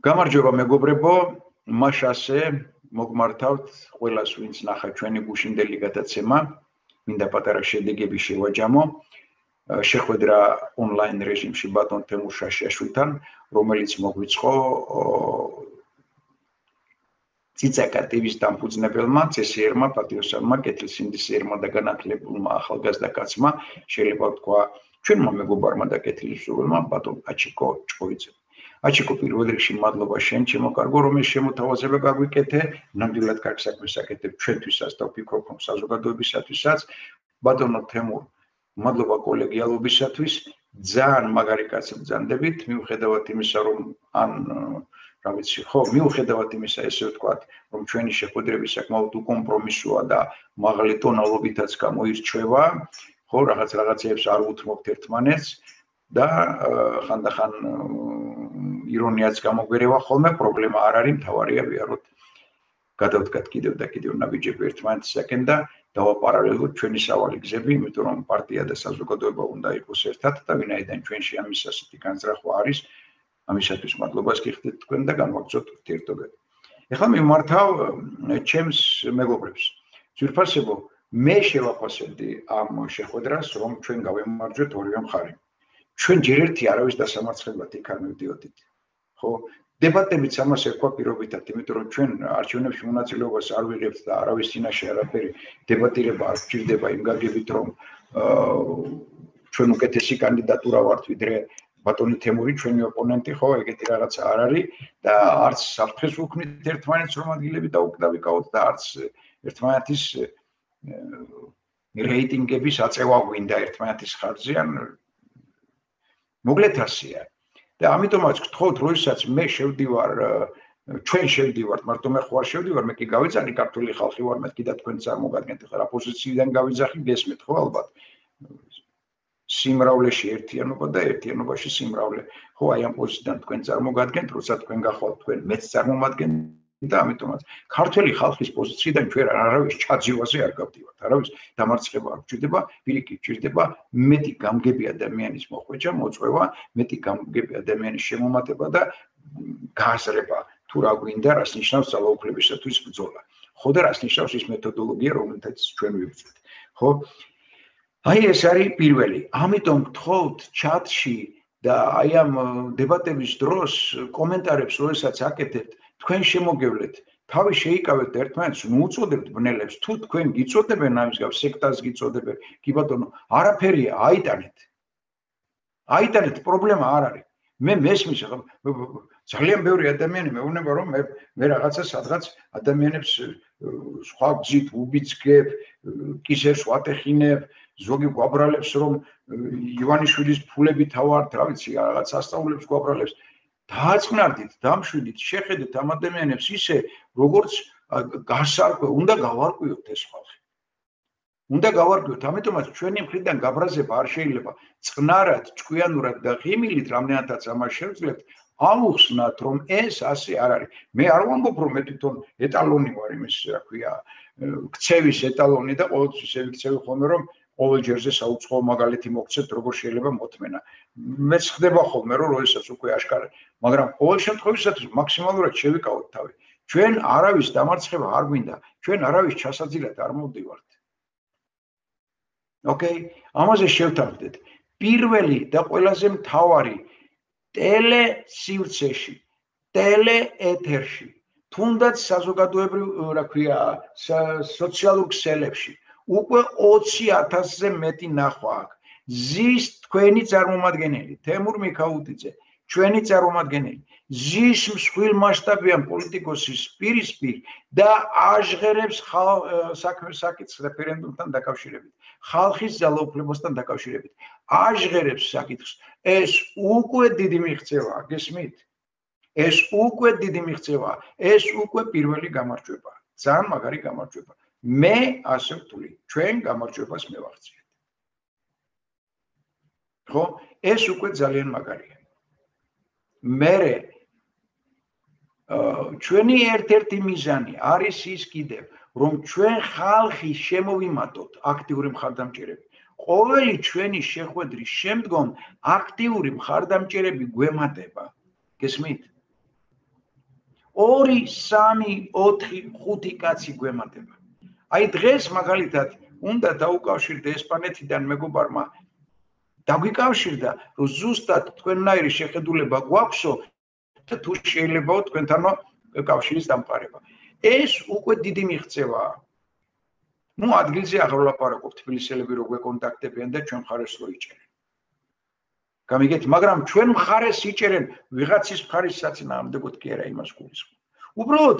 გამარჯობა მეგობრებო, მაშასე მოგმართავთ ყველას ვინც ნახა ჩვენი გუშინდელი გადაცემა. მინდა პატარა შედეგები შევაჯამო. შეხვედრა ონლაინ რეჟიმში ბატონ თემურ შაშაშვილთან, რომელიც მოგვიწყო ციცაკა ტივის დამფუძნებელმა, წესიერმა პატრიოტებმა, კეთილსინდისიერმა და განათლებულმა ახალგაზრდა კაცმა, შეიძლება ვთქვა, ჩვენმა მეგობარმა და კეთილსინდისიერმა ბატონ აჩიკო ჭოიძე. აჩიკო პირველ რიგში მადლობა შენ ჩემო კარგო რომ ეს შემოთავაზება გაგვიკეთე. ნამდვილად კარგ საქმეს აკეთებ ჩვენთვისაც და ვფიქრობ რომ საზოგადოებისათვისაც. ბატონო თემურ მადლობა კოლეგიალობისათვის. ძალიან მაგარი კაცი ბრძანდებით მიუხედავად იმისა რომ ან რა ვიცი ხო მიუხედავად იმისა ესე ვთქვათ რომ ჩვენი შეხვედრები საკმაოდ უკომპრომისოა და მაღალი ტონალობითაც გამოირჩევა ხო რაღაც რაღაცებს არ უთმობთ ერთმანეთს და ხანდახან ირონიაც გამოგვერევა ხოლმე პრობლემა არ არის მთავარია ვიაროთ გადავდგათ კიდევ და კიდევ ნაბიჯები ერთმანეთსაკენ და დავაპარალელოთ ჩვენი სავალი გზები იმიტომ რომ პარტია და საზოგადოება უნდა იყოს ერთად და ვინაიდან ჩვენში ამის ასეთი განზრახვა არის ამისათვის მადლობას გიხდით თქვენ და განვაგრძოთ ურთიერთობები ეხლა მიმართავ ჩემს მეგობრებს. ძირფასებო მე შევაფასებდი ამ შეხვედრას რომ ჩვენ გავემარჯვეთ ორივე მხარე. ჩვენ ჯერ ერთი არავის დასამარცხებლად იქ არ მივდიოდით. ხო? დებატებიც ამას ერქვა პირობითად, იმიტომ რომ ჩვენ არჩევნებში მონაწილეობას არ ვიღებთ და არავის წინაშე არაფერი დებატირება არ გჭირდება იმ გაგებით, რომ ჩვენ უკეთესი კანდიდატურა ვართ ვიდრე ბატონი თემური ჩვენი ოპონენტი, ხო, ეგეთი რაღაცა არ არის და არც საფრთხეს უქმნით ერთმანეთს რომ ადგილები დაუკდავიკავოთ და არც ერთმანეთის რეიტინგების აწევა გვინდა ერთმანეთის ხარჯზე ან მოკლედ ასია. და ამიტომაც გთხოვთ, როდესაც მე შევდივარ ჩვენ შევდივართ, მარტო მე ხო არ შევდივარ, მე კი გავეწანი ქართული ხალხი ვარ, მეთქი და თქვენ წარმოგადგენთ ახლა პოზიციიდან გავიძახი გესმით ხო ალბათ. სიმრავლეში ერთიანობა და ერთიანობაში სიმრავლე. ხო, აი ამ პოზიციიდან თქვენ წარმოგადგენთ, როცა თქვენ გახვალთ თქვენ მეც წარმომადგენთ და ამიტომაც ქართული ხალხის პოზიციიდან ჩვენ არავის ჩაძივაზე არ გავდივართ. არავის დამარცხება არ გჭირდება, პირიქით გჭირდება მეტი გამგები ადამიანის მოხვეჭა, მოწვევა, მეტი გამგები ადამიანის შემომატება და გააზრება თუ რა გვინდა, რას ნიშნავს ძალაუფლებისათვის ბრძოლა. ხო და რას ნიშნავს ის მეთოდოლოგია, რომელთაც ჩვენ ვიბრძვით. ხო? აი ეს არის პირველი. ამიტომ გთხოვთ ჩატში და აი ამ დებატების დროს კომენტარებს როდესაც აკეთებთ თქვენ შემოგევლეთ. თავი შეიკავეთ ერთმანეთს ნუ უწოდებთ ბნელებს თუ თქვენ გიწოდებენ ამის გავს სექტას გიწოდებენ კი ბატონო არაფერია აიტანეთ. აიტანეთ პრობლემა არ არის. მე მესმის ძალიან ბევრი ადამიანი მეუბნება რომ მე მე რაღაცა სადღაც ადამიანებს სხვა გზით უბიძგებ კისერს ვატეხინებ ზოგი გვაბრალებს რომ ივანიშვილის ფულები თავართ რა ვიცი რაღაც ასწავლებს გვაბრალებს დააწყნარდით, დამშვიდით, შეხედეთ ამ ადამიანებს ისე, როგორც გასარკვე, უნდა გავარკვიოთ ეს ხალხი. უნდა გავარკვიოთ, ამიტომაც ჩვენი მხრიდან გაბრაზება არ შეიძლება წყნარად, ჭკვიანურად და ღიმილით რამდენადაც ამას შევძლებთ, აუხსნათ, რომ ეს ასე არ არის. მე არ ვამბობ, რომ მე თვითონ ეტალონი ვარ იმის, რა ქვია, ქცევის ეტალონი და ყოველთვის ევიქცევი ხოლმე, რომ ყოველ ჯერზე საუცხოო მაგალითი მოგცეთ როგორ შეიძლება მოთმენა. მეც ხდება ხოლმე რომ როდესაც უკვე აშკარა მაგრამ ყოველ შემთხვევაში მაქსიმალურად შევიკავოთ თავი. ჩვენ არავის დამარცხება არ გვინდა ჩვენ არავის ჩასაძილად არ მოვდივართ. ოკეი ამაზე შევთანხმდეთ პირველი და ყველაზე მთავარი ტელე სივრცეში ტელე ეთერში თუნდაც საზოგადოებრივ რა ქვია სოციალურ ქსელებში უკვე 20000-ზე მეტი ნახვა აქვს. ზის თქვენი წარმომადგენელი, თემურ მიქაუტიძე, ჩვენი წარმომადგენელი, ზის მსხვილ მასშტაბიან პოლიტიკოსის პირისპირ და აჟღერებს საქმე საკითხს რეფერენდუმთან დაკავშირებით, ხალხის ძალაუფლებასთან დაკავშირებით. აჟღერებს საკითხს. ეს უკვე დიდი მიღწევაა, გესმით? ეს უკვე დიდი მიღწევაა. ეს უკვე პირველი გამარჯვება. ძალიან მაგარი გამარჯვება. მე ასე ვთვლი, ჩვენ გამარჯვებას მევახციეთ. ხო? ეს უკვე ძალიან მაგარია. მე ჩვენი ერთ-ერთი მიზანი არის ის კიდევ, რომ ჩვენ ხალხი შემოვიმატოთ აქტიური მხარდამჭერები. ყოველი ჩვენი შეხვედრის შემდგომ აქტიური მხარდამჭერები გვემატება. გესმით? 2 3 4 5 კაცი გვემატება აი დღეს მაგალითად უნდა დაუკავშირდე ესპანეთიდან მეგობარმა. დაგვიკავშირდა რომ ზუსტად თქვენნაირი შეხედულება გვაქვსო და თუ შეიძლებაო თქვენთანო კავშირის დამყარება. ეს უკვე დიდი მიღწევაა ну ადგილზე აღარ ვლაპარაკობ თბილისელები როგორ კონტაქტებიან და ჩვენ ხარეს რო იჭერენ. გამიგეთ მაგრამ ჩვენ ხარეს იჭერენ ვიღაცის ხარის საწინააღმდეგოდ კი არა იმას გულისხმობ. უბრალოდ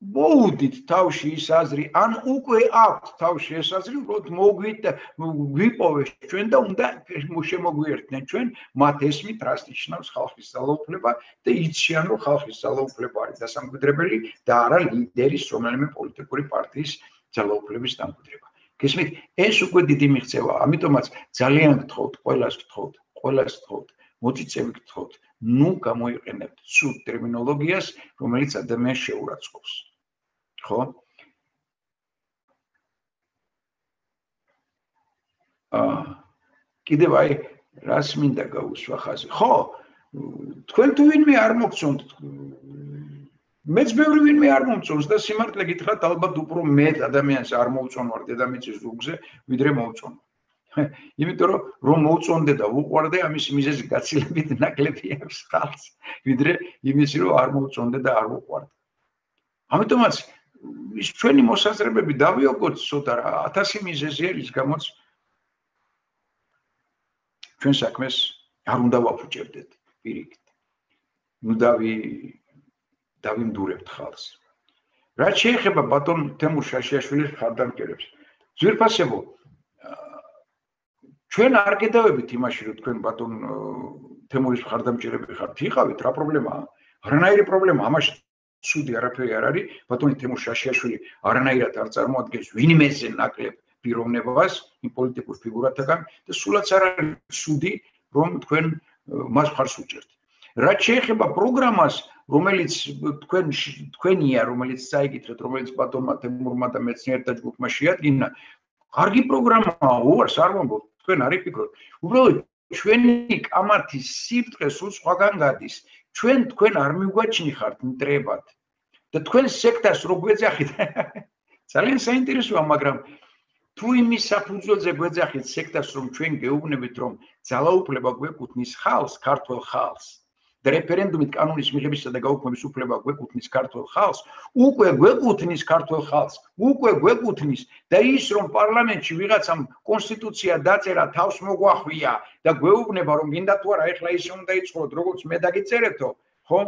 მოუდით თავში ის აზრი ან უკვე აქვს თავში ეს აზრი უბრალოდ მოგვით ვიპოვეს ჩვენ და უნდა შემოგვიერთდნენ ჩვენ მათ ესმით რას ნიშნავს ხალხის ძალაუფლება და იციან რომ ხალხის ძალაუფლება არის დასამკვიდრებელი და არა ლიდერის რომელიმე პოლიტიკური პარტიის ძალაუფლების დამკვიდრება. გესმით, ეს უკვე დიდი მიღწევა, ამიტომაც ძალიან გთხოვთ, ყველას გთხოვთ, ყველას გთხოვთ, მოწიწევი გთხოვთ, ნუ გამოიყენებთ სულ ტერმინოლოგიას, რომელიც ადამიანს შეურაცხყოფს. ხო? აა კიდევ აი რას მინდა გაუსვა ხაზი? ხო, თქვენ თუ ვინმე არ მოგწონთ მეც ბევრი ვინმე არ მომწონს და სიმართლე გითხრათ ალბათ უფრო მე ადამიანს არ მოვწონვარ დედამიწის ზურგზე ვიდრე მოვწონ. იმიტომ რომ რომ მოვწონდე და უყვარდე ამის მიზეზი გაცილებით ნაკლები აქვს ხალხს ვიდრე იმის რომ არ მოვწონდე და არ უყვარდე. ამიტომაც ის ჩვენი მოსაზრებები დავიოგოთ ცოტა რა 1000 მიზეზი არის გამოც ჩვენ საქმეს არ უნდა ვაფუჭებდეთ პირიქით. ნუ დავი დავიმდურებთ ხალხს. რაც შეეხება ბატონ თემურ შაშიაშვილის ხარდამჭერებს. ძვირფასებო ჩვენ არ გედავებით იმაში, რომ თქვენ ბატონ თემურის ხარდამჭერები ხართ. იყავით რა პრობლემაა? არანაირი პრობლემა ამაში სუდი არაფერი არ არის. ბატონი თემურ შაშიაშვილი არანაირად არ წარმოადგენს ვინმეზე ნაკლებ პიროვნებას იმ პოლიტიკურ ფიგურათაგან და სულაც არ არის სუდი, რომ თქვენ მას ხარს უჭერთ. რაც შეეხება პროგრამას, რომელიც თქვენ თქვენია, რომელიც წაიკითხეთ, რომელიც ბატონმა თემურმა და მეცნიერთა ჯგუფმა შეადგინა, კარგი პროგრამაა, უარს არ მომბობ, თქვენ არ იფიქროთ. უბრალოდ ჩვენი კამათის სიფტყე სულ სხვაგან გადის. ჩვენ თქვენ არ მიგვაჩნიხართ მტრებად. და თქვენ სექტას რო გვეძახით, ძალიან საინტერესოა, მაგრამ თუ იმის საფუძველზე გვეძახით სექტას, რომ ჩვენ გეუბნებით, რომ ძალაუფლება გვეკუთვნის ხალხს, ქართულ ხალხს, და რეფერენდუმით კანონის მიღებისა და გაუქმების უფლება გვეკუთვნის ქართულ ხალხს, უკვე გვეკუთვნის ქართულ ხალხს, უკვე გვეკუთვნის და ის რომ პარლამენტში ვიღაცამ კონსტიტუცია დაწერა, თავს მოგვახვია და გვეუბნება რომ გინდა თუ არა ეხლა ისე უნდა იწყოთ, როგორც მე დაგიწერეთო, ხო?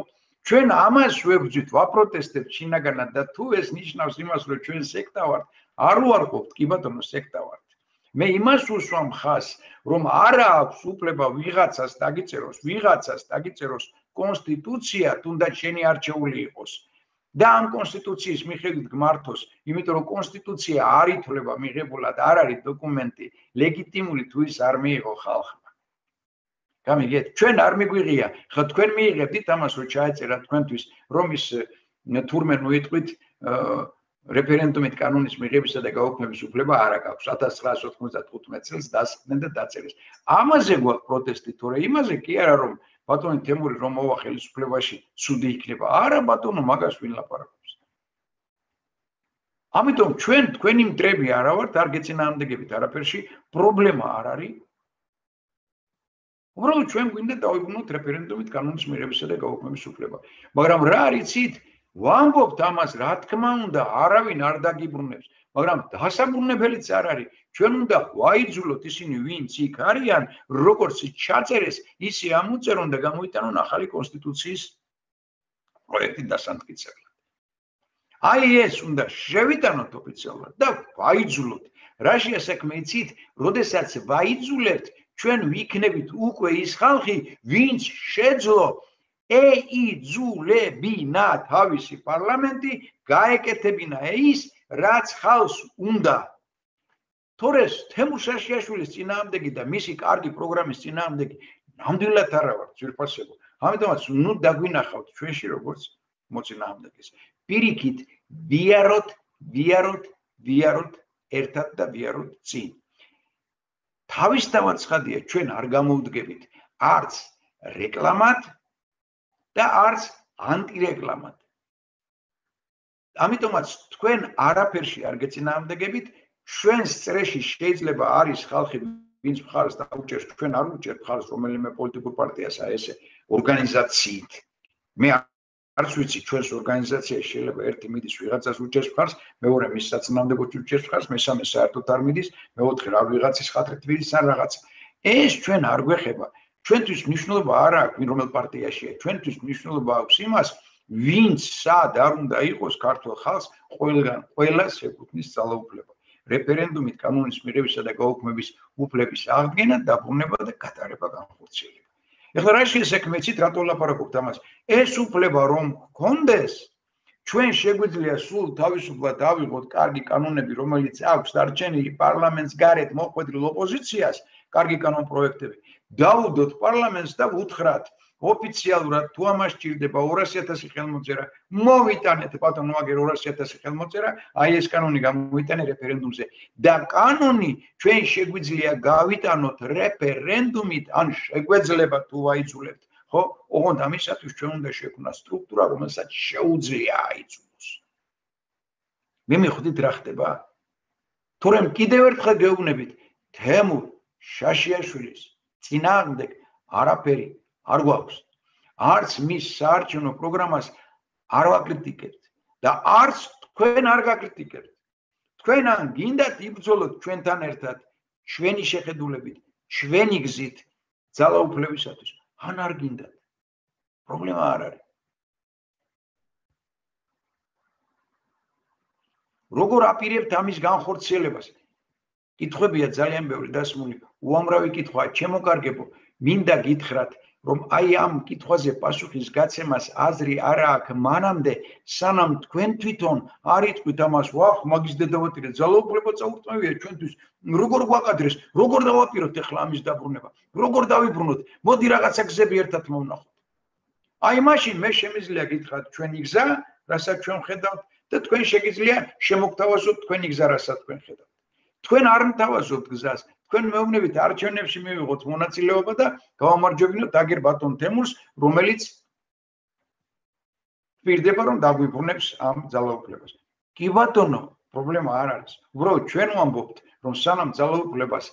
ჩვენ ამას ვებძვით, ვაპროტესტებთ შინაგანად და თუ ეს ნიშნავს იმას, რომ ჩვენ სექტა ვართ, არ უარყოფთ, კი ბატონო, სექტა ვართ. მე იმას უსვამ ხას, რომ არა აქვს უფლება ვიღაცას დაგიწეროს, ვიღაცას დაგიწეროს კონსტიტუცია, თუნდაც შენი არჩეული იყოს. და ამ კონსტიტუციის მიხედვით გმართოს, იმიტომ რომ კონსტიტუცია არ ითვლება მიღებულად, არ არის დოკუმენტი ლეგიტიმური თუ ის არ მიიღო ხალხმა. გამიგეთ, ჩვენ არ მიგვიღია, ხო თქვენ მიიღებთ ამას, რომ ჩაეწერა თქვენთვის, რომ ის თურმე მოიტყვით აა რეფერენდუმით კანონის მიღებისა და გაუქმების უფლება არ აქვს 1995 წელს დასკდნენ და დაწერეს. ამაზე გვაქვს პროტესტი თორე იმაზე კი არა რომ ბატონი თემური რომ მოვა ხელისუფლებაში სუდი იქნება. არა ბატონო მაგას ვინ ლაპარაკობს. ამიტომ ჩვენ თქვენი მტრები არა ვართ, არ გეცინაამდეგებით არაფერში, პრობლემა არ არის. უბრალოდ ჩვენ გვინდა დავიბრუნოთ რეფერენდუმით კანონის მიღებისა და გაუქმების უფლება. მაგრამ რა არიცით? ვამბობთ ამას, რა თქმა უნდა, არავინ არ დაგიბრუნებს, მაგრამ დასაბრუნებელიც არ არის. ჩვენ უნდა ვაიძულოთ ისინი, ვინც იქ არიან, როგორც ჩაწერეს, ისე ამოწერონ და გამოიტანონ ახალი კონსტიტუციის პროექტი დასამტკიცებლად. აი ეს უნდა შევიტანოთ ოფიციალურად და ვაიძულოთ. რაშია საქმე იცით, როდესაც ვაიძულებთ, ჩვენ ვიქნებით უკვე ის ხალხი, ვინც შეძლო ეიძულებინა თავისი პარლამენტი გაეკეთებინა ის რაც ხალხს უნდა. თორეს თემუშაშიაშვილის წინააღმდეგი და მისი კარგი პროგრამის წინააღმდეგი ნამდვილად არა ვარ ძირფასებო ამიტომაც ნუ დაგვინახავთ ჩვენში როგორც მოწინააღმდეგეს. პირიქით ვიაროთ ვიაროთ ვიაროთ ერთად და ვიაროთ წინ. თავისთავად ცხადია ჩვენ არ გამოვდგებით. არც რეკლამად და არც ანტირეკლამად. ამიტომაც თქვენ არაფერში არ გეწინააღმდეგებით, ჩვენს წრეში შეიძლება არის ხალხი, ვინც მხარს დაუჭერს, ჩვენ არ უჭერთ მხარს რომელიმე პოლიტიკურ პარტიასა ესე ორგანიზაციით. მე არც ვიცი ჩვენს ორგანიზაციაში შეიძლება ერთი მიდის ვიღაცას უჭერს მხარს, მეორე მის საწინააღმდეგო უჭერს მხარს, მესამე საერთოდ არ მიდის, მეოთხე რა ვიღაცის ხათრით მიდის ან რაღაც. ეს ჩვენ არ გვეხება. ჩვენთვის მნიშვნელობა არ აქვს, ვინ რომელ პარტიაშია. ჩვენთვის მნიშვნელობა აქვს იმას, ვინც სად არ უნდა იყოს ქართულ ხალხს ყველგან ყველას ეკუთვნის ძალაუფლება. რეფერენდუმით კანონის მიღებისა და გაუქმების უფლების აღდგენა, დაბრუნება და გატარება განხორციელება. ეხლა რა შეესექმეცით რატო ლაპარაკობთ ამას? ეს უფლება რომ გქონდეს, ჩვენ შეგვიძლია სულ თავისუფლად დავიღოთ კარგი კანონები, რომელიც აქვს დარჩენილი პარლამენტს გარეთ მოხვედრილ ოპოზიციას, კარგი კანონ დაუდოთ პარლამენტს და უთხრათ, ოფიციალურად თუ ამას ჭირდება 200000 ხელმოწერა, მოვიტანეთ ბატონო აგერ 200000 ხელმოწერა, აი ეს კანონი გამოიტანე რეფერენდუმზე და კანონი ჩვენ შეგვიძლია გავიტანოთ რეფერენდუმით, ან შეგვეძლება თუ აიძულებთ, ხო? ოღონდ ამისათვის ჩვენ უნდა შექმნას სტრუქტურა, რომელსაც შეუძლია აიძულოს. მე მიხვდით რა ხდება? თორემ კიდევ ერთხელ გეუბნებით, თემურ შაშიაშვილის წინააღმდეგ არაფერი არ გვაქვს. არც მის საარჩევნო პროგრამას არ ვაკრიტიკებთ და არც თქვენ არ გაკრიტიკებთ. თქვენ ან გინდათ იბრძოლოთ ჩვენთან ერთად ჩვენი შეხედულებით, ჩვენი გზით ძალაუფლებისათვის, ან არ გინდათ. პრობლემა არ არის. როგორ აპირებთ ამის განხორციელებას? კითხვებია ძალიან ბევრი დასმული. უამრავი კითხვაა, ჩემო კარგებო, მინდა გითხრათ, რომ აი ამ კითხვაზე პასუხის გაცემას აზრი არ აქვს მანამდე სანამ თქვენ თვითონ არ იტყვით ამას ვახ მაგის დედავატირე ძალაუფლება წაურტმევია ჩვენთვის. როგორ გვაყადრეს როგორ დავაპიროთ ახლა ამის დაბრუნება? როგორ დავიბრუნოთ? მოდი რაღაცა გზები ერთად მოვნახოთ აი მაშინ მე შემიძლია გითხრათ ჩვენი გზა რასაც ჩვენ ხედავთ და თქვენ შეგიძლია შემოგთავაზოთ თქვენი გზა რასაც თქვენ ხედავთ თქვენ არ მთავაზობთ გზას თქვენ მეუბნებით არჩევნებში მივიღოთ მონაწილეობა და გავამარჯვებინოთ აგერ ბატონ თემურს, რომელიც პირდება რომ დაგვიბრუნებს ამ ძალაუფლებას. კი ბატონო, პრობლემა არ არის. უბრალოდ ჩვენ ვამბობთ, რომ სანამ ძალაუფლებას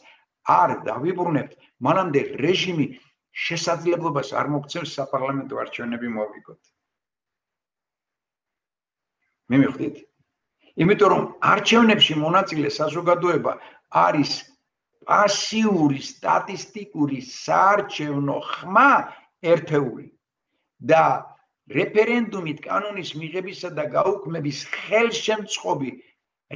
არ დავიბრუნებთ, მანამდე რეჟიმი შესაძლებლობას არ მოგცემს საპარლამენტო არჩევნები მოვიგოთ. მე მიხვდით? იმიტომ რომ არჩევნებში მონაწილე საზოგადოება არის პასიური სტატისტიკური საარჩევნო ხმა ერთეული და რეფერენდუმით კანონის მიღებისა და გაუქმების ხელშემწყობი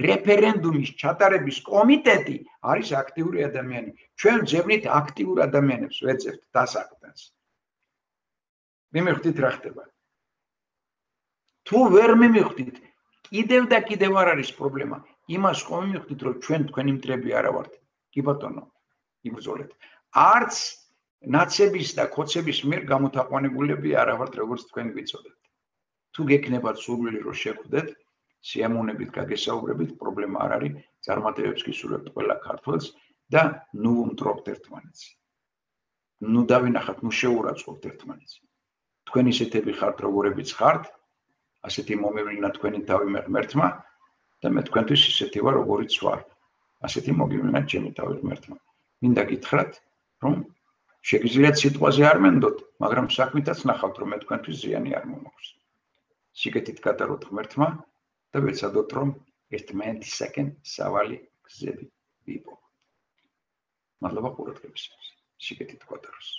რეფერენდუმის ჩატარების კომიტეტი არის აქტიური ადამიანი. ჩვენ ძებნით აქტიურ ადამიანებს ვეძებთ დასაქმებას. მე მიხდით რა ხდება? თუ ვერ მიმიხდით, კიდევ და კიდევ არ არის პრობლემა. იმას ხომ მიმიხდით, რომ ჩვენ თქვენი მტრები არა ვართ. კი ბატონო იბრძოლეთ. არც ნაცების და კოცების მიერ გამოთაყვანებულები არა ვართ როგორც თქვენ ვიცოდეთ. თუ გეკნებათ სურვილი რომ შეხვდეთ სიამოვნებით გაგესაუბრებით პრობლემა არ არის. წარმატებებს გისურვებთ ყველა ქართველს და ნუ უმტრობთ ერთმანეთს. ნუ დავინახოთ ნუ შეურაცხყოფთ ერთმანეთს. თქვენ ისეთები ხართ როგორებიც ხართ ასეთი მომევლინა თქვენი თავი მე ღმერთმა და მე თქვენთვის ისეთი ვარ როგორიც ვარ ასეთი მოგივინათ ჩემი თავი ღმერთმა. მინდა გითხრათ, რომ შეგიძლიათ სიტყვაზე არ მენდოთ, მაგრამ საქმითაც ნახავთ, რომ მე თქვენთვის ზიანი არ მომაქვს. სიკეთით გატაროთ ღმერთმა და ვეცადოთ, რომ ერთმანეთისაკენ სავალი გზები ვიპოვოთ. მადლობა ყურადღებისთვის. სიკეთით გატაროს.